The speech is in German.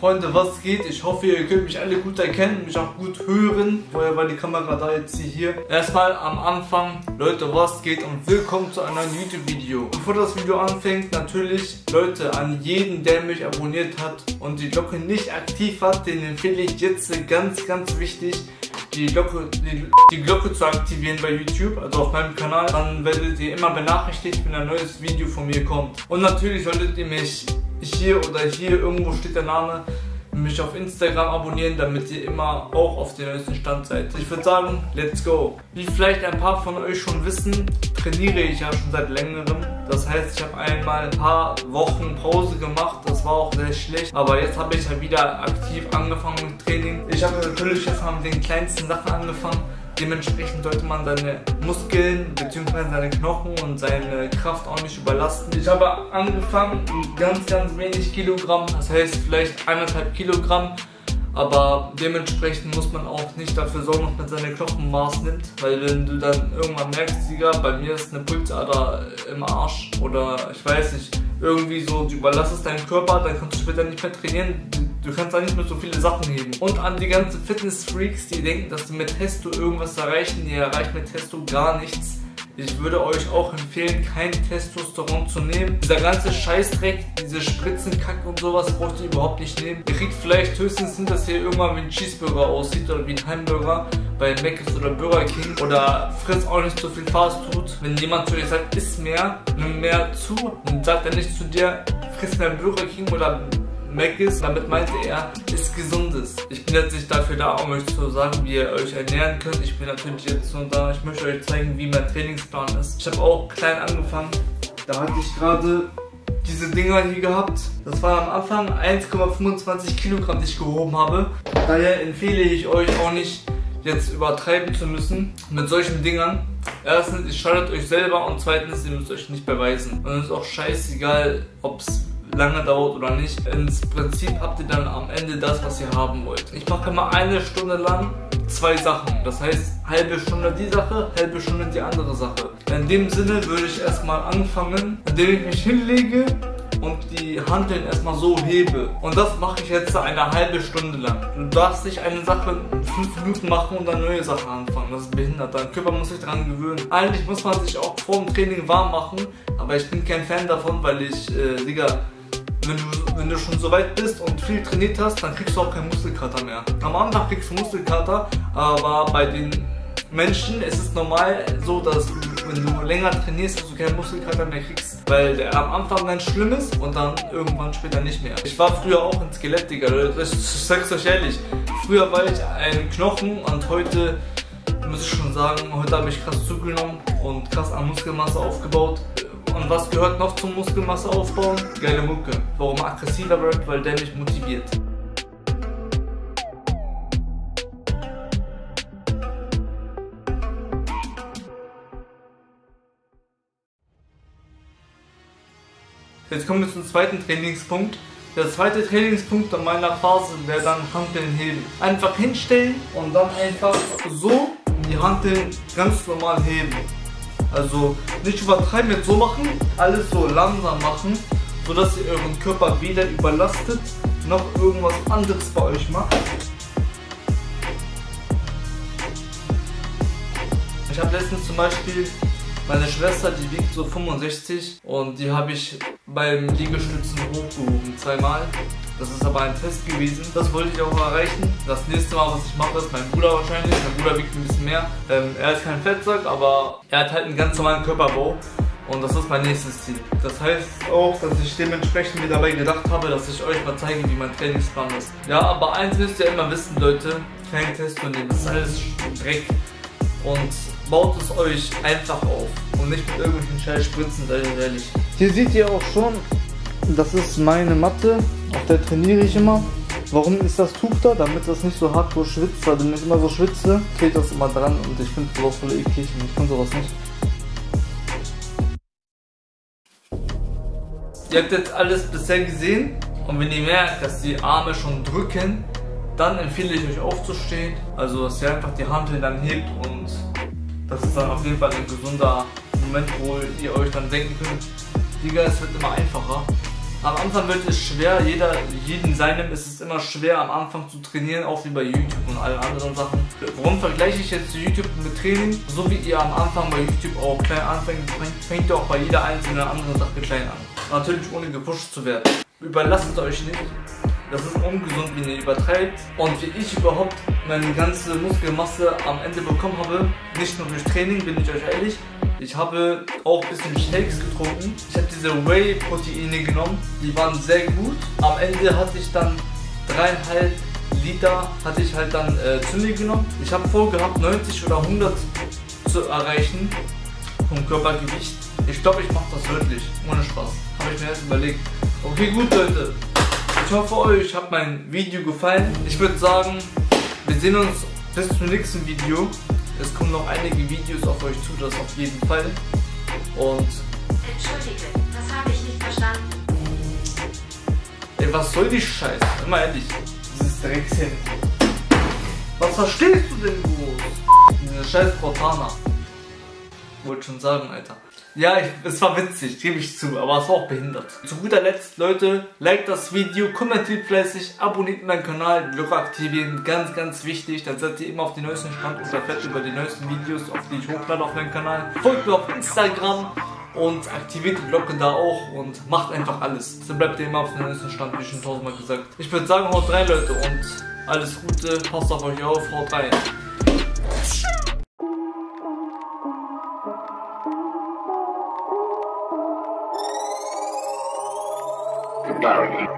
Freunde, was geht? Ich hoffe, ihr könnt mich alle gut erkennen, mich auch gut hören. Woher war die Kamera da jetzt hier? Erstmal am Anfang, Leute, was geht und willkommen zu einem neuen YouTube-Video. Bevor das Video anfängt, natürlich, Leute, an jeden, der mich abonniert hat und die Glocke nicht aktiv hat, den empfehle ich jetzt ganz, ganz wichtig, die Glocke, die, die, Glocke zu aktivieren bei YouTube, also auf meinem Kanal. Dann werdet ihr immer benachrichtigt, wenn ein neues Video von mir kommt. Und natürlich solltet ihr mich hier oder hier irgendwo steht der Name, mich auf Instagram abonnieren, damit ihr immer auch auf dem neuesten Stand seid. Ich würde sagen, let's go. Wie vielleicht ein paar von euch schon wissen, trainiere ich ja schon seit längerem. Das heißt, ich habe einmal ein paar Wochen Pause gemacht. Das war auch sehr schlecht. Aber jetzt habe ich ja wieder aktiv angefangen mit Training. Ich habe natürlich mal mit den kleinsten Sachen angefangen Dementsprechend sollte man seine Muskeln bzw. seine Knochen und seine Kraft auch nicht überlasten. Ich habe angefangen mit ganz, ganz wenig Kilogramm, das heißt vielleicht eineinhalb Kilogramm. Aber dementsprechend muss man auch nicht dafür sorgen, dass man seine Knochenmaß nimmt. Weil wenn du dann irgendwann merkst, Digga, bei mir ist eine Pulsader im Arsch oder ich weiß nicht, irgendwie so, du überlastest deinen Körper, dann kannst du später nicht mehr trainieren Du kannst da nicht mehr so viele Sachen heben. Und an die ganzen Fitness-Freaks, die denken, dass sie mit Testo irgendwas erreichen, die erreichen mit Testo gar nichts. Ich würde euch auch empfehlen, kein Testosteron zu nehmen. Dieser ganze Scheißdreck, diese Spritzenkack und sowas braucht ihr überhaupt nicht nehmen. Ihr kriegt vielleicht höchstens hin, dass ihr irgendwann wie ein Cheeseburger aussieht oder wie ein Hamburger bei Mc's oder Burger King. Oder frisst auch nicht so viel Fast Food. Wenn jemand zu dir sagt, isst mehr, nimm mehr zu, dann sagt er nicht zu dir, friss mehr Burger King oder Ist. Damit meinte er, ist gesundes. Ich bin jetzt nicht dafür da, um euch zu sagen, wie ihr euch ernähren könnt. Ich bin natürlich jetzt nur da, ich möchte euch zeigen, wie mein Trainingsplan ist. Ich habe auch klein angefangen. Da hatte ich gerade diese Dinger hier gehabt. Das waren am Anfang 1,25 Kilogramm, die ich gehoben habe. Daher empfehle ich euch auch nicht, jetzt übertreiben zu müssen mit solchen Dingern. Erstens, ihr schadet euch selber und zweitens, ihr müsst euch nicht beweisen. Und es ist auch scheißegal, ob es lange dauert oder nicht. Ins Prinzip habt ihr dann am Ende das, was ihr haben wollt. Ich mache immer eine Stunde lang zwei Sachen. Das heißt, halbe Stunde die Sache, halbe Stunde die andere Sache. In dem Sinne würde ich erstmal anfangen, indem ich mich hinlege und die Handeln erstmal so hebe. Und das mache ich jetzt eine halbe Stunde lang. Du darfst nicht eine Sache fünf Minuten machen und dann neue Sachen anfangen. Das ist behindert. Dein Körper muss sich daran gewöhnen. Eigentlich muss man sich auch vor dem Training warm machen, aber ich bin kein Fan davon, weil ich, äh, Digga, wenn du, wenn du schon so weit bist und viel trainiert hast, dann kriegst du auch keinen Muskelkater mehr. Am Anfang kriegst du Muskelkater, aber bei den Menschen ist es normal so, dass wenn du länger trainierst, dass du keinen Muskelkater mehr kriegst, weil der am Anfang ganz schlimm ist und dann irgendwann später nicht mehr. Ich war früher auch ein Skelett, Digga. Ich sag's euch ehrlich. Früher war ich ein Knochen und heute muss ich schon sagen, heute habe ich krass zugenommen und krass an Muskelmasse aufgebaut. Und was gehört noch zum Muskelmasse aufbauen? Geile Mucke. Warum aggressiver wird? Weil der mich motiviert. Jetzt kommen wir zum zweiten Trainingspunkt. Der zweite Trainingspunkt an meiner Phase wäre dann Hanteln heben. Einfach hinstellen und dann einfach so die Hanteln ganz normal heben. Also nicht übertreiben, jetzt so machen, alles so langsam machen, sodass ihr euren Körper weder überlastet noch irgendwas anderes bei euch macht. Ich habe letztens zum Beispiel meine Schwester, die wiegt so 65 und die habe ich beim Liegestützen hochgehoben, zweimal. Das ist aber ein Test gewesen. Das wollte ich auch erreichen. Das nächste Mal, was ich mache, ist mein Bruder wahrscheinlich. Mein Bruder wiegt ein bisschen mehr. Ähm, er ist kein Fettsack, aber er hat halt einen ganz normalen Körperbau. Und das ist mein nächstes Ziel. Das heißt auch, dass ich dementsprechend mir dabei gedacht habe, dass ich euch mal zeige, wie mein Trainingsplan ist. Ja, aber eins müsst ihr immer wissen, Leute. Kein Test von dem. Das ist alles Dreck. Und baut es euch einfach auf. Und nicht mit irgendwelchen Scheiß Spritzen, seid ihr ehrlich. Hier seht ihr auch schon, das ist meine Matte, auf der trainiere ich immer. Warum ist das Tuch da? Damit das nicht so hardcore schwitzt, weil wenn ich immer so schwitze, fehlt das immer dran und ich finde sowas voll eklig und ich kann sowas nicht. Ihr habt jetzt alles bisher gesehen und wenn ihr merkt, dass die Arme schon drücken, dann empfehle ich euch aufzustehen. Also dass ihr einfach die Hand dann hebt und das ist dann auf jeden Fall ein gesunder Moment, wo ihr euch dann denken könnt, Digga, es wird immer einfacher. Am Anfang wird es schwer, jeder, jeden seinem ist es immer schwer am Anfang zu trainieren, auch wie bei YouTube und allen anderen Sachen. Warum vergleiche ich jetzt YouTube mit Training? So wie ihr am Anfang bei YouTube auch klein anfängt, fängt ihr auch bei jeder einzelnen anderen Sache klein an. Natürlich ohne gepusht zu werden. Überlasst euch nicht. Das ist ungesund, wie ihr übertreibt. Und wie ich überhaupt meine ganze Muskelmasse am Ende bekommen habe, nicht nur durch Training, bin ich euch ehrlich, ich habe auch ein bisschen Shakes getrunken. Ich habe diese Whey-Proteine genommen. Die waren sehr gut. Am Ende hatte ich dann dreieinhalb Liter hatte ich halt dann äh, zu mir genommen. Ich habe vorgehabt 90 oder 100 zu erreichen vom Körpergewicht. Ich glaube, ich mache das wirklich, ohne Spaß. Habe ich mir erst überlegt. Okay, gut Leute. Ich hoffe euch hat mein Video gefallen. Ich würde sagen, wir sehen uns bis zum nächsten Video. Es kommen noch einige Videos auf euch zu, das auf jeden Fall. Und. Entschuldige, das habe ich nicht verstanden. Ey, was soll die Scheiße? Immer ehrlich. Dieses Dreckchen. Was verstehst du denn groß? Diese scheiß Cortana. Wollte schon sagen, Alter. Ja, es war witzig, gebe ich zu, aber es war auch behindert. Zu guter Letzt, Leute, liked das Video, kommentiert fleißig, abonniert meinen Kanal, Glocke aktivieren, ganz, ganz wichtig. Dann seid ihr immer auf die neuesten Stand und erfährt über die neuesten Videos, auf die ich hochlade auf meinem Kanal. Folgt mir auf Instagram und aktiviert die Glocke da auch und macht einfach alles. So bleibt ihr immer auf dem neuesten Stand, wie schon tausendmal gesagt. Ich würde sagen, haut rein, Leute, und alles Gute, passt auf euch auf, haut rein. Claro.